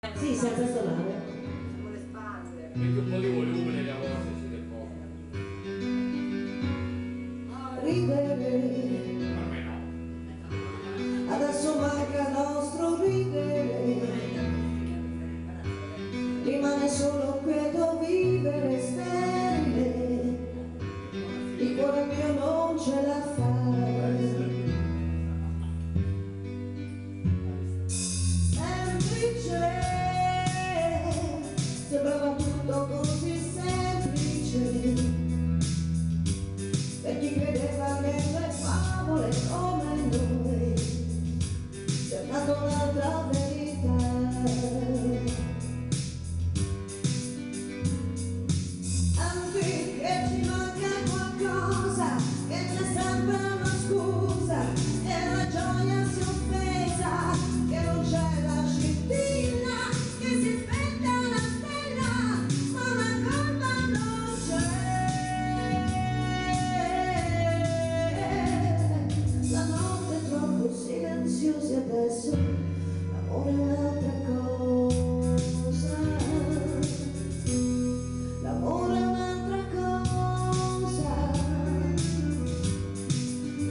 Sì, senza solare. Con le spalle. Metti un po' di volume nella voce, siete pochi. Ride.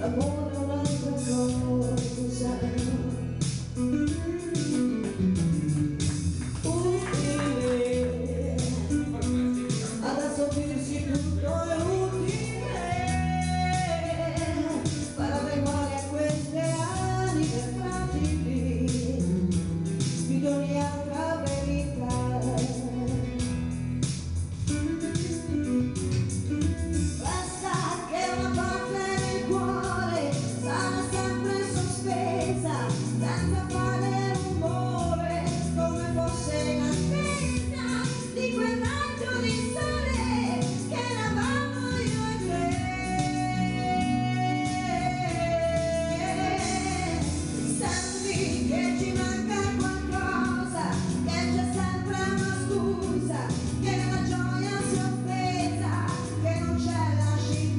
Oh.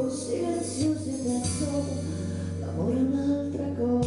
così ansiosi da solo, Amor è otra cosa.